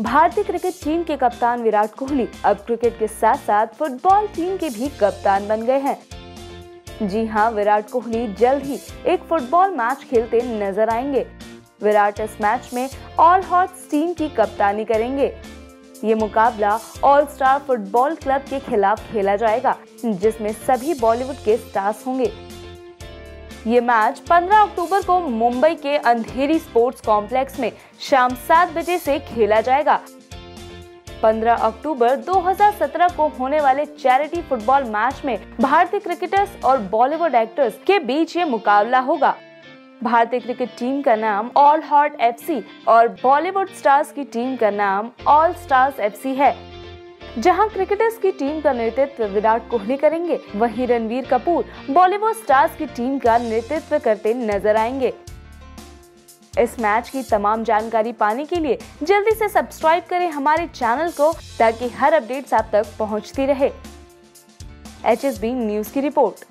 भारतीय cricket team के कप्तान विराट कोहली अब क्रिकेट के साथ साथ फुटबॉल टीम के भी कप्तान बन गए हैं। जी हाँ विराट कोहली जल्द ही एक फुटबॉल मैच खेलते नज़र आएँगे। विराट इस मैच में ऑल हॉट टीम की कप्तानी करेंगे। ये मुकाबला ऑल स्टार फुटबॉल क्लब के खिलाफ खेला जाएगा, जिसमें सभी बॉलीवुड के स्टार्स होंगे। ये मैच 15 अक्टूबर को मुंबई के अंधेरी स्पोर्ट्स कॉम्प्लेक्स में शाम सात बजे से खेला जाएगा। 15 अक्टूबर 2017 को होने वाले चैरिटी फुटबॉल मैच में भारतीय क्रिकेटर्स और बॉलीवुड एक्टर्स के बीच ये मुकाबला होगा। भारतीय क्रिकेट टीम का नाम ऑल हॉट एफसी और बॉलीवुड स्टार्स की टीम का नाम ऑल स्टार्स एफसी है। जहाँ क्रिकेटर्स की टीम का नेतृत्व विराट कोहली करेंगे, वहीं रणवीर कपूर बॉलीवुड स्टार्स की टीम का नेतृत्व करते नज़र आएँगे। इस मैच की तमाम जानकारी पाने के लिए जल्दी से सब्सक्राइब करें हमारे चैनल को, ताकि हर अपडेट्स आप तक पहुँचती रहे। एचएसबी न्यूज़ की रिपोर्ट।